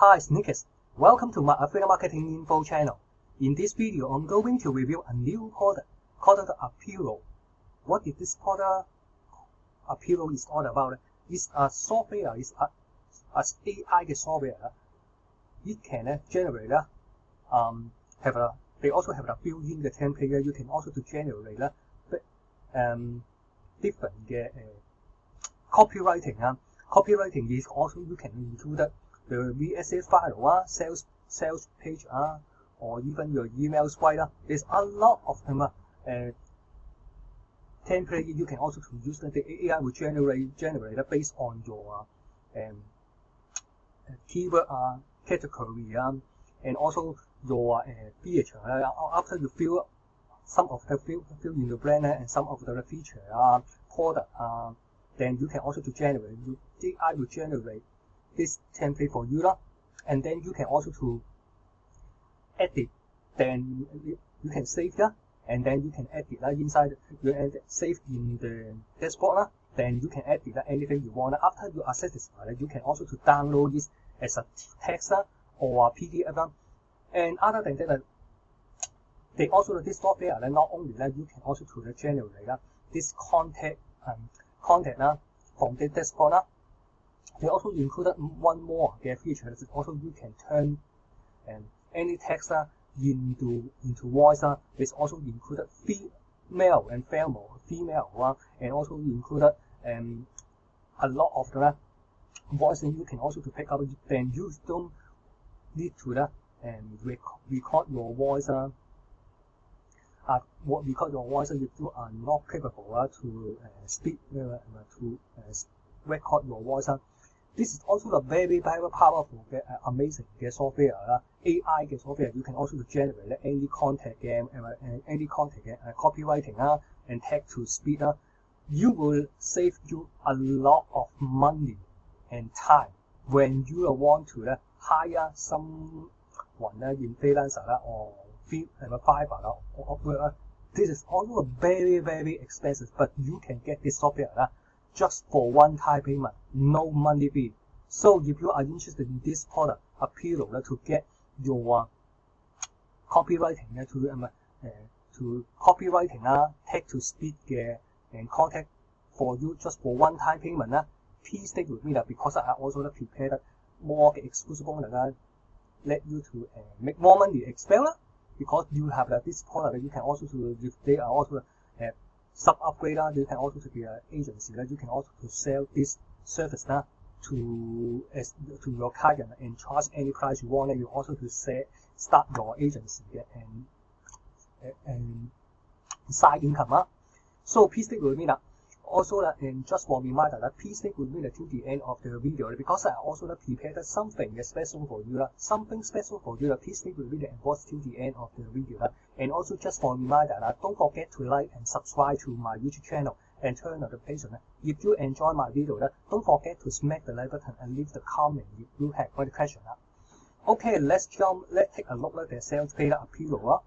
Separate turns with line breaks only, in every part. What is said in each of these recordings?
Hi, Sneakers. Welcome to my affiliate marketing info channel. In this video, I'm going to review a new product called the Aprelo. What is this product Aprelo is all about? It's a software, it's a, a AI software. It can generate, um, have a, they also have a built-in template. You can also to generate um, different uh, copywriting. Uh. Copywriting is also you can include the VSA file, uh, sales sales page, uh, or even your email. Uh. There's a lot of them. Uh, uh, template you can also use the AI will generate generate based on your um, keyword uh, category um, and also your uh, feature. Uh, after you fill some of the fill, fill in the brand and some of the feature uh, product, uh, then you can also to generate. You, AI will generate this template for you, and then you can also to edit. Then you can save that, and then you can edit that inside. You edit, save in the dashboard, lah. then you can edit anything you want. After you are satisfied, you can also to download this as a text or a PDF. And other than that, they also this software not only that you can also to the generate this content um, content from the dashboard. They also included one more their feature is also you can turn um, any text into into voice. It's also included female and female female and also included um, a lot of the voice you can also to pick up then you don't need to uh, um, record your voice uh, uh, what record your voice if you are not capable uh, to uh, speak uh, to uh, record your voice uh. This is also a very very powerful uh, amazing uh, software uh, AI 嘅 software you can also generate any content game uh, any content uh, copywriting and text to speed uh, you will save you a lot of money and time when you want to uh, hire someone uh, in freelancer uh, or uh, Fiverr uh, or Upwork. Uh, this is also very very expensive, but you can get this software uh, just for one-time payment, no money fee. So if you are interested in this product, uh, to get your uh, copywriting uh, to um, uh, to copywriting uh, text to speed uh, and contact for you just for one-time payment please stick with me uh, because I also prepared more exclusive bonus uh, let you to make more money expel uh, because you have this product you can also to they are also uh, sub upgrade uh, you can also to be an agency uh, you can also to sell this service uh, to as to your client and charge any price you want. You also to say start your agency and and side income. So please stick with me now. Also, uh, and just for reminder, uh, please stick with me to the end of the video because I also prepared something special for you. Uh, something special for you. Uh, please stick with me and watch till the end of the video. Uh. And also just for reminder, don't forget to like and subscribe to my YouTube channel and turn on the notification. If you enjoy my video, don't forget to smack the like button and leave the comment if you have any question. Okay, let's jump. Let's take a look at the sales page Aprelo.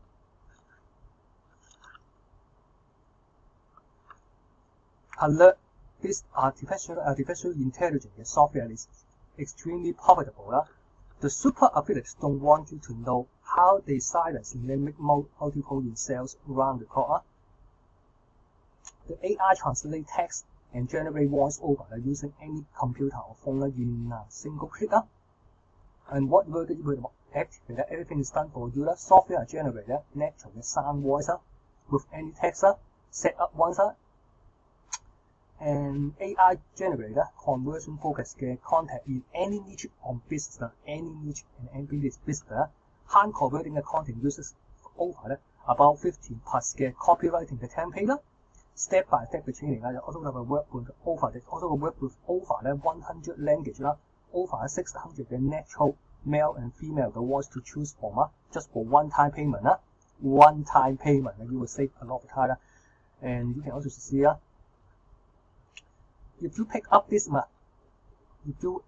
Alert. This artificial artificial intelligence software is extremely profitable. The super affiliates don't want you to know how they silence make multiple in sales around the clock. The AI translate text and generate voiceover using any computer or phone in a single click. And what will you will activate everything is done for you. Software generate natural sound voice with any text set up once and AI generate conversion focus content in any niche on business, any niche and any business, hand converting the content uses over about 15 plus copywriting the template step by step the training 啦，also have a work with over also work with over 咧 one hundred language 啦，over six hundred 嘅 natural male and female 嘅 voice to choose from 啊，just for one time payment 啦，one time payment you will save a lot of time 啦，and you can also see 啊 ，if you pick up this 嘛，if you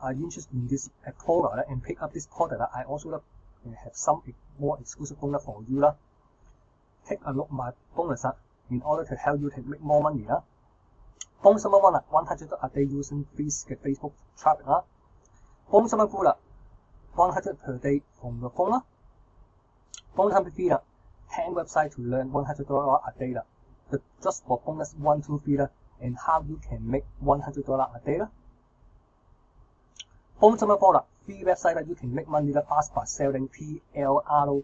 are interested in this product and pick up this product I also have some more exclusive bonus for you 啦，take a look my bonus 啊。in order to help you to make more money 啦。帮 number one 啦，one hundred a day using face 嘅 Facebook traffic 啦。帮 number two 啦 100 per day from the phone 啦。bonus fee 啦，10 website to learn 100 dollar a day 啦。The just for bonus one two three 啦 and how you can make $100 a day. Ultimate product, free website that you can make money fast by selling PLR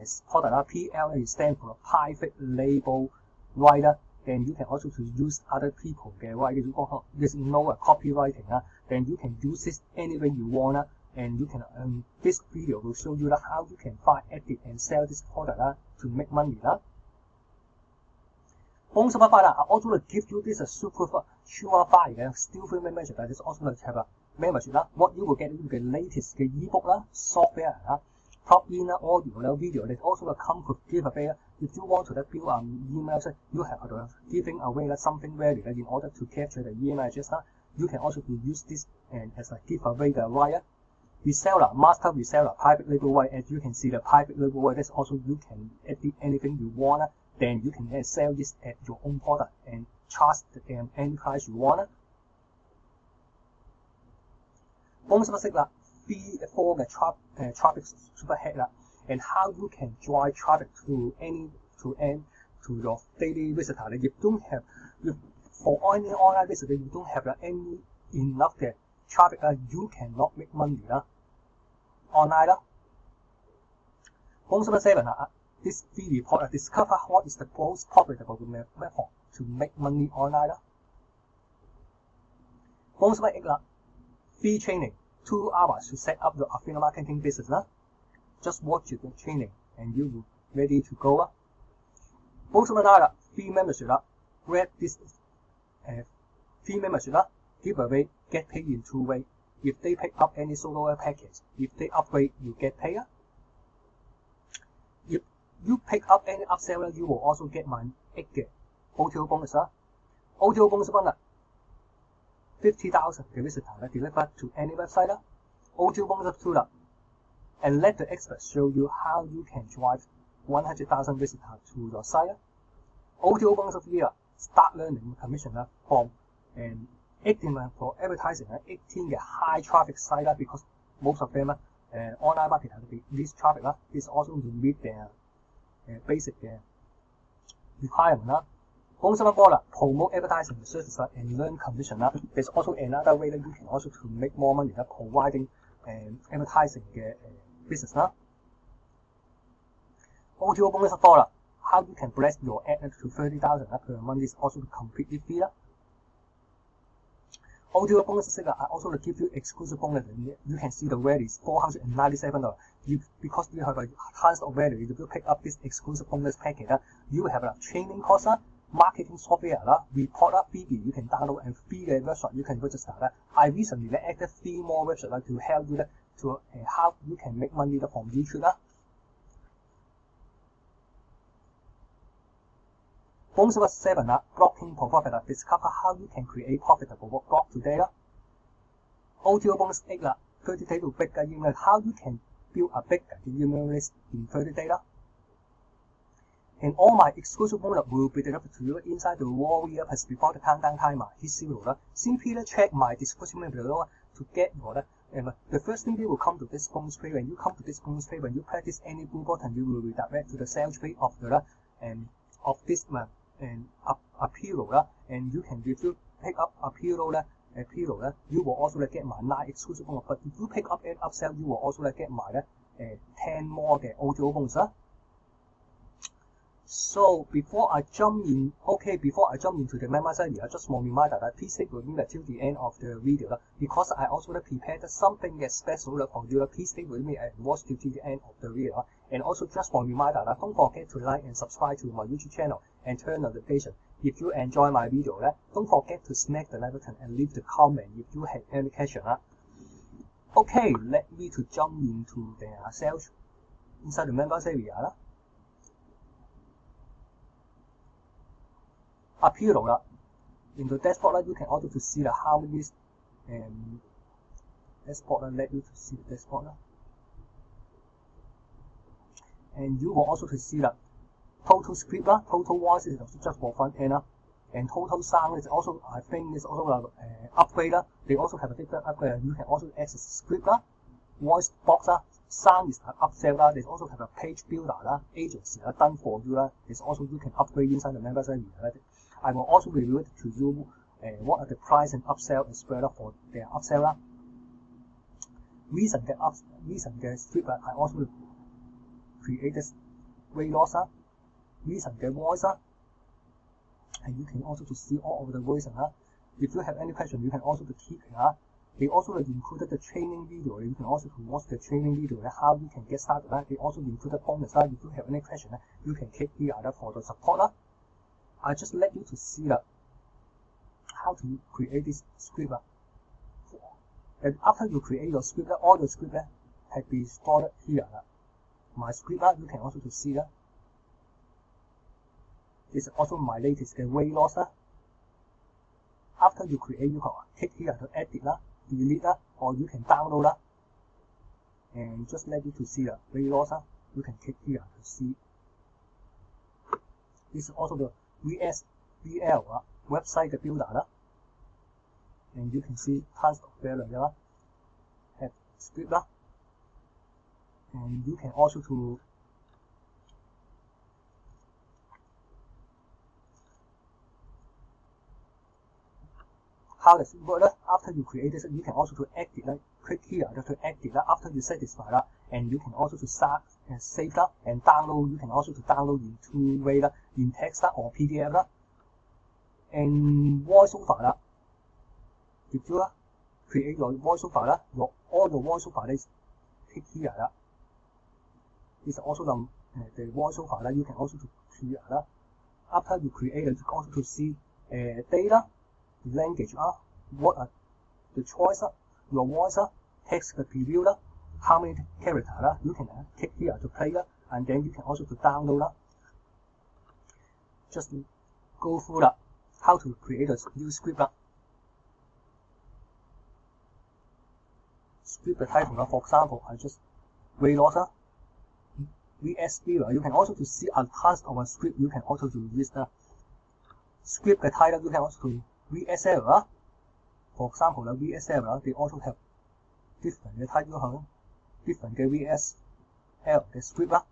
as product. PLR stand for private label writer. Then you can also to use other people writer. You got, there's no uh, copywriting. Uh, then you can use this anywhere you want. Uh, and you can um, this video will show you uh, how you can find edit and sell this product to make money. Bonus number five, I also will give you this uh, super surefire uh, still free membership. That is also have a membership. Uh, what you will get is the latest the ebook software, uh, plug-in uh, audio, uh, video. It also will come with giveaway. If you want to uh, build emails, uh, you have to giving away something value in order to capture the email address. You can also use this and as a giveaway the wire reseller, master reseller, private label way. As you can see, the private label way, that's also you can edit anything you want Then you can sell this at your own product and charge them any price you want. 公司识啦，B four 嘅 traffic 诶 traffic superhead 啦，and how you can drive traffic to any to end to your daily visitor. If you don't have if for any online visitor, you don't have any enough 嘅 traffic 啊，you cannot make money 啦，online 啦。Bonus number seven 啊 this fee report will discover what is the most profitable method to make money online. Most make it fee training, two hours to set up the affiliate marketing business. Uh. Just watch the training and you will ready to go. Uh. Most another fee membership, uh, grab this uh, fee membership, uh, giveaway, get paid in two ways. If they pick up any solo package, if they upgrade, you get paid. Uh. you pick up any upseller, you will also get my 8嘅 OTO bonus 啦。OTO bonus 分啦，50,000 嘅 visitor 咧 deliver to any website 啦。OTO bonus two 啦，and let the expert show you how you can drive 100,000 visitor to your site 啦。OTO bonus three 啦，start learning commission 啦，from and 18 for advertising 咧，18嘅 high traffic site 啦，because most of them 咧诶 online market 系 this traffic 啦，is also to meet 嘅诶 basic 嘅 requirement 啦。公司 number 啦，promote advertising services and learn commission 啦。There's also another way that you can also to make more money 啦，providing 诶 advertising 嘅诶 business 啦。OTO bonus 多啦，how you can bless your ad to 30,000 per month is also completely free 啦。OTO bonus sticker I also give you exclusive bonus. You can see the value is $497. you, because you have a tons of value, if you pick up this exclusive bonus package, ah, you have a training course, ah, marketing software, ah, report BB you can download and free the website you can register. I recently added three more websites to help you to uh, how you can make money from YouTube. Bonus 7 Blocking for Profit Discover how you can create profitable blog today. Audio Bonus 8 30 Day to Break Even How you can build a big human list in data. And all my exclusive envelope will be delivered to you inside the warrior as before the countdown timer hits zero. Uh, simply check my disposable below to get your uh, and uh, the first thing will come to this phone screen. When you come to this phone screen, when you practice any blue button, you will be directed to the sales page of the and of this one and up appeal and you can review pick up Aprelo 咧，appeal 咧，you will also get 埋 nine exclusive bonus。But if you pick up and upsell, you will also get 埋咧诶 ten more 嘅 OTO bonus 啦。So before I jump in, okay, before I jump into the member side, I just want to remind that please stay with me until the end of the video because I also prepared something special for you. Please stay with me and watch till the end of the video. And also just want to remind that don't forget to like and subscribe to my YouTube channel and turn notification. If you enjoy my video, don't forget to smack the like button and leave the comment if you have any question. Okay, let me to jump into the sales inside the members area. Up here, in the dashboard, you can also to see the how many um, dashboard let you to see the dashboard. And you will also to see the total script lah, total voice is just for front end lah, and total sound is also I think is also a uh, upgrade lah. They also have a different upgrade. You can also access script lah. voice box 啦，sound is an upsell 啦，they also have a page builder 啦，agency 啦，done for you 啦，is also you can upgrade inside the member area 啦。I will also review it to you uh, what are the price and upsell and spread for their upsell 啦。recent 嘅 up recent 嘅 script 啦，I also create this weight loss 啦 reason their voice up. And you can also to see all of the voice up. If you have any question, you can also to keep it. Uh. They also included the training video. You can also to watch the training video uh, how you can get started. They also included bonus. If you have any question, you can keep here for the support. I just let you to see that how to create this script. And after you create your script, all the script have been stored here. My script, you can also to see that This is also my latest weight loss. After you create, you can click here to edit delete 啦，or you can download 啦，and just let you to see 啦，weight loss 啦，you can click here to see。This is also the VSBL 啊，website 嘅 builder 啦，and you can see tons of value 啦，have script 啦，and you can also to how does it work? After you create this, you can also to edit. Like, click here just to edit. After you satisfy, and you can also to start and save that and download. You can also to download in two way in text or PDF and voiceover If you create your voiceover your all the voiceover is click here is also the uh, the voiceover you can also to here After you create it, you can also to see uh, data language 啊，what are the choice 啊，your voice 啊，text 嘅 preview 啦，how many character 啦，you can click here to play 啦，and then you can also to download 啦。Just go through 啦，how to create a new script 啦。script 嘅 title 啦，for example I just weight loss 啦，VSB 啦，you can also to see a task of a script you can also to use 啦。script 嘅 title you can also to VSL 啦，for example 啦，VSL 啦，they also have different 嘅 type 啦，different 嘅 VSL 嘅 script 啦。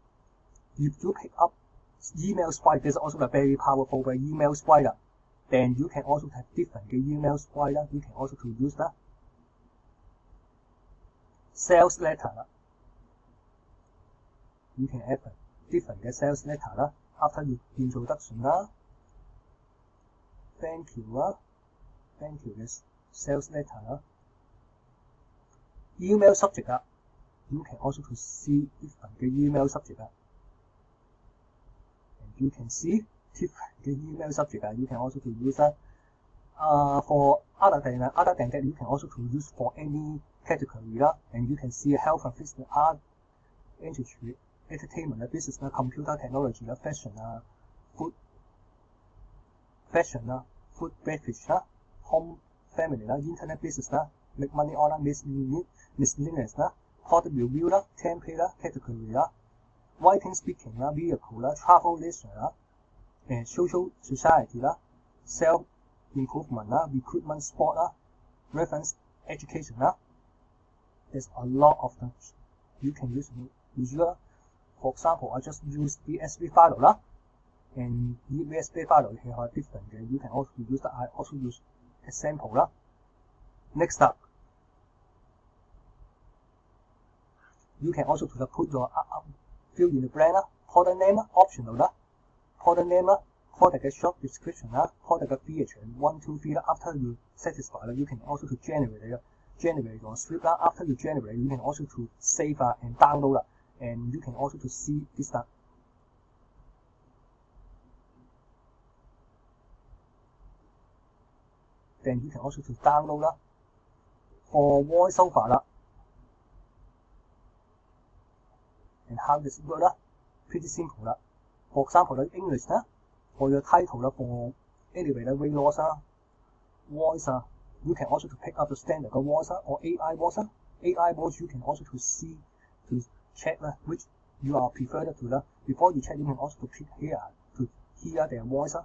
If you pick up email script, there's also a very powerful 嘅 email script 啦。Then you can also have different 嘅 email script 啦，you can also to use 啦。Sales letter 啦，you can add different 嘅 sales letter 啦，after 要 introduction 啦，thank you 啦。 thank you 嘅 sales letter 啦，email subject 啊，you can also to see different 嘅 email subject 啊，and you can see different 嘅 email subject 啊，you can also to use 啊，uh, for other than other than that you can also to use for any category 啦，and you can see health and fitness art industry entertainment 啊，business 啊，computer technology 啊，fashion 啊，food fashion 啊，food beverage 啦。 home family 啦，internet business 啦，make money online miscellaneous 啦，product review 啦，template 啦，category 啦，writing speaking 啦，vehicle 啦，travel leisure 啦，诶 social society 啦，self improvement 啦，recruitment sport 啦，reference education 啦，there's a lot of them you can use use 啦。For example, I just use the SV file 啦，and the USB file 系 different 嘅，you can also use that. I also use example 啦。Next up, you can also put your uh, fill in the brand 啦，product name 啦，optional 啦，product name 啦，product 嘅 short description 啦，product 嘅 feature one two three 啦。After you satisfy 啦，you can also to generate generate your script 啦。After you generate, you can also to save and download 啦，and you can also to see this stuff. and you can also to download that for voiceover that. And how this work? Pretty simple that. For example, the English that, for your title for anyway the weight loss that, voice you can also to pick up the standard the voice or AI voice. AI voice you can also to see to check which you are preferred to that. Before you check, you can also to pick here to hear their voice.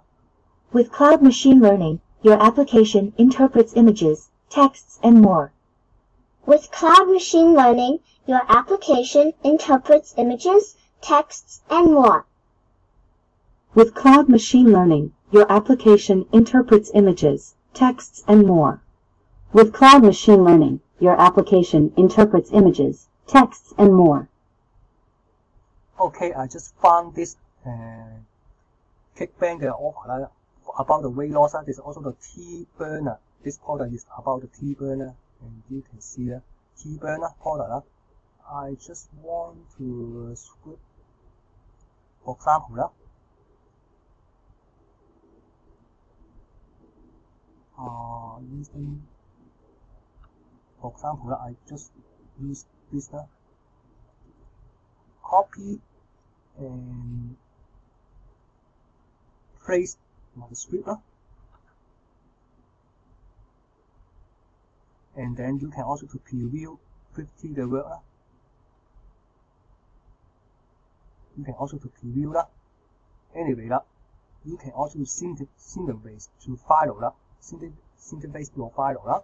With cloud machine learning, your application interprets images, texts, and more. With cloud machine learning, your application interprets images, texts, and more.
With cloud machine learning, your application interprets images, texts, and more. With cloud machine learning, your application interprets images, texts, and more.
Okay, I just found this uh, ClickBank offer uh, about the weight loss. Uh, there's also the T burner. This product is about the T burner, and you can see the T burner product. Uh, I just want to script, for example, uh, uh, using, for example, uh, I just use this uh, copy and place another script and then you can also to preview preview the work you can also to preview that anyway that you can also synth synthesize to file that synth synthesize your file that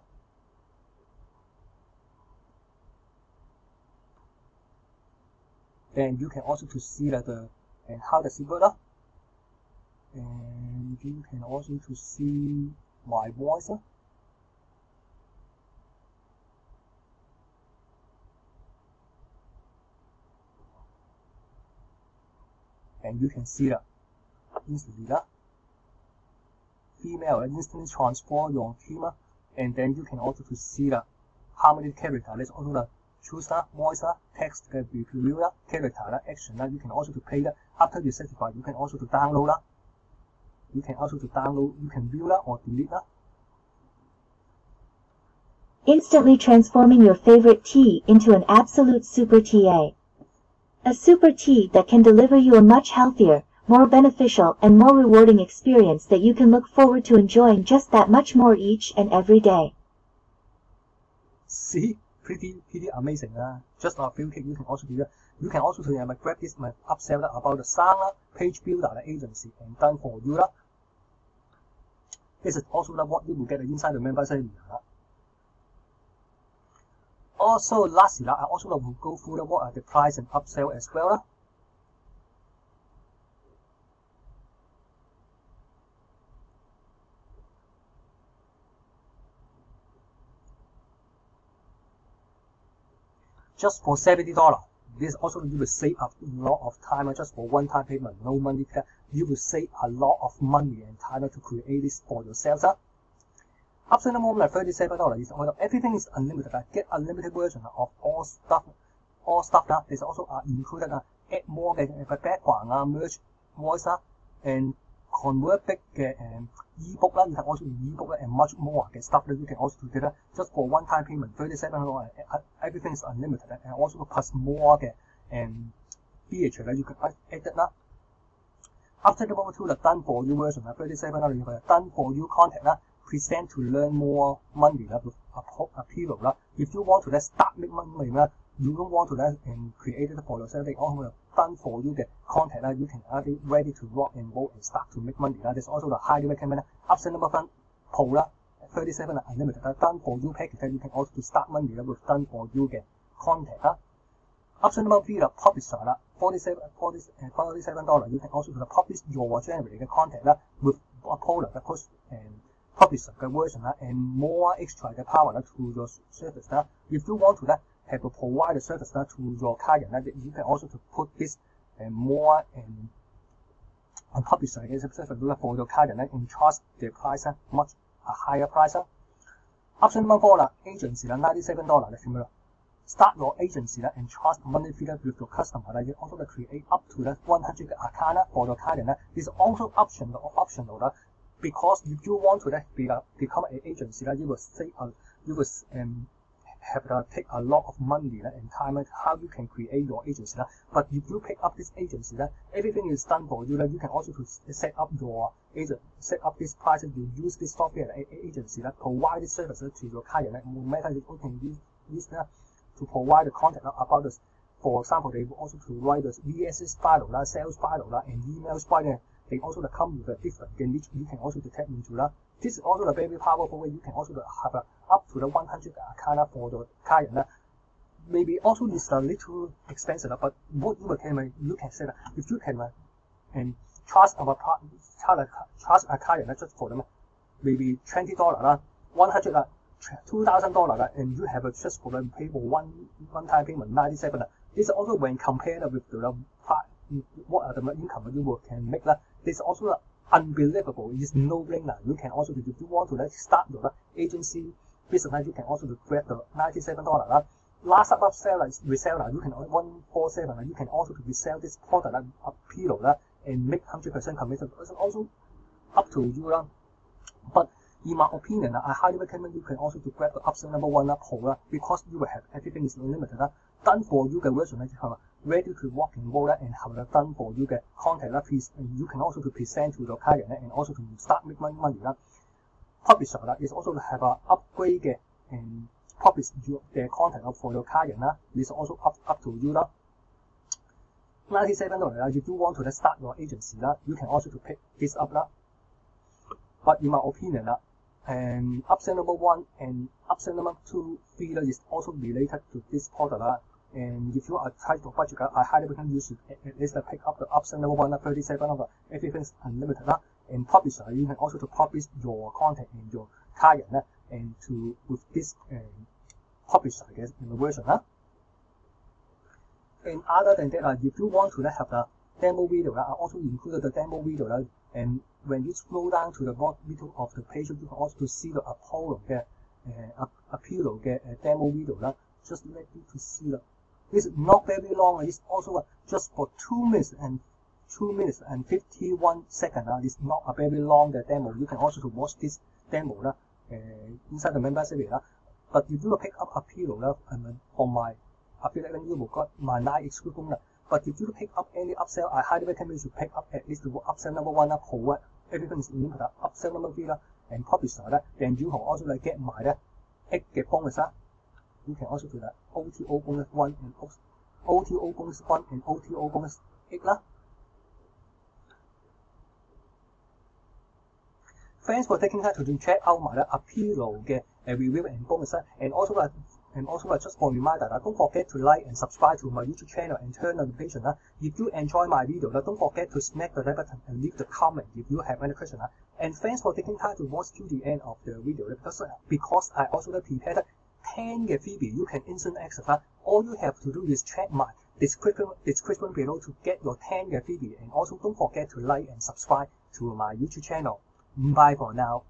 then you can also to see that the and how the symbol work and you can also to see my voice And you can see that instantly that female instantly transform your team and then you can also to see that how many character. Let's also the choose the voice text uh, the preview character action. You can also to play that after you certify you can also to download that you can also to download you can view that or delete that
Instantly transforming your favorite tea into an absolute super TA. A super tea that can deliver you a much healthier, more beneficial, and more rewarding experience that you can look forward to enjoying just that much more each and every day.
See, pretty pretty amazing uh. Just a few clicks, you can also do that. You can also to uh, grab this my upsell about the sound page builder agency and done for you. This is also what you will get inside the membership. Also, lastly, I also will go through the, what are the price and upsell as well. Just for seventy dollar, this also you will save a lot of time ah, just for one-time payment, no money you will save a lot of money and time to create this for yourselves. Huh? Up to $37 is all. Everything is unlimited. Huh? Get unlimited version of all stuff. All stuff that is also uh, included. Uh, add more uh, background, uh, merge voice, uh, and convert back uh, ebook. Uh, you can also ebook uh, and much more uh, stuff that you can also do that just for one time payment. $37. Uh, uh, everything is unlimited. Uh, and also plus more uh, and feature that you can add. Uh, 啦。After the number two, the done for you version 啊，thirty-seven dollars 要佢 done for you contact 啦。present to learn more money lah, with appeal lah. If you want to let start make money lah, you don't want to let and create it for yourself, they all done for you the content lah. You can already ready to rock and roll and start to make money lah. There's also the highly recommended option number one, pro lah, 37 lah, unlimited lah, done for you package you can also to start money lah with done for you the content lah. Option number three, the publisher, 47 uh, 47 dollars. You can also publish your generated content uh, with a product, uh, post and publish the version and more extra the power to your service. If you want to have to provide the service to your client, you can also to put this and more and and publish the service for your client and charge the price much a higher price. Option number four, agency, ninety-seven dollars. Start your agency and charge monthly fee with your customer. You also create up to the 100 account for your client. This is also optional. optional because if you want to be, become an agency, you will say uh, you will um, have to take a lot of money and time how you can create your agency. But if you pick up this agency, everything is done for you. You can also to set up your agent, set up this price. You use this software agency that provide this service to your client. No matter you can use, use to provide the content about this. For example, they will also to write the VSS file, sales file, and email file they also come with a different niche you can also detect into the this is also a very powerful way. You can also have a up to the 100 account for the client. Maybe also it's a little expensive, but what you can you can say that if you can and charge our charge charge a client just for them maybe twenty dollar one hundred lah, two thousand dollar and you have a for them pay for one one time payment ninety seven. This also when compared with the um, what are the income you can make. This also unbelievable. It's no brainer. You can also if you want to like start your uh, agency business, you can also grab the ninety seven dollar lah. Last up seller reseller. You can one four seven. You can also resell this product like a and make hundred percent commission. It's also up to you. But in my opinion, I highly recommend you can also to grab the upsell number one up whole because you will have everything is unlimited done for you 嘅 version 咧，系嘛，ready to walk in wall 咧，and 后来 done for you 嘅 content 啦，please you can also to present to your client 咧，and also to start make money money 啦。Publisher 啦，is also to have a upgrade 嘅 and publish your 嘅 content up for your client 啦，is also up up to you 啦。Ninety seven dollar 啦，you do want to start your agency 啦，you can also to pick this up 啦。But in my opinion 啦。 and upsell number one and upsell number two feeder is also related to this. Uh, and if you are tight on budget, I highly recommend you should at least pick up the upsell number one, 37 of everything's unlimited. And publish, uh, you can also to publish your content and your client uh, and to with this uh, publish, I guess, in the version. Uh. And other than that, if you want to have the demo video are also included the demo video and when you scroll down to the bottom middle of the page you can also see the Aprelo 嘅誒 get a demo video Just let you to see This is not very long It's also just for two minutes and two minutes and fifty one second 啦。It's not a very long demo. You can also to watch this demo 啦。誒 inside the member But 啦。But if you pick up Aprelo 啦，係咪 on my Aprelo 咧，you will got my nine exclusive but if you pick up any upsell, I highly recommend you should pick up at least the upsell number one, Pro everything is linked to upsell number three uh, and publisher uh, then you can also like get my uh, egg get bonus you can also do that. OTO bonus one and OTO bonus one and OTO bonus eight Thanks for taking time to check out my Aprelo 嘅 review and bonus and also and also, uh, just for a reminder, uh, don't forget to like and subscribe to my YouTube channel and turn on the notification. Uh. If you enjoy my video, uh, don't forget to smack the like button and leave the comment if you have any question. Uh. And thanks for taking time to watch to the end of the video because, uh, because I also prepared 10 freebie you can instant access. Uh. All you have to do is check my description, description below to get your 10 freebie. And also don't forget to like and subscribe to my YouTube channel. Bye for now.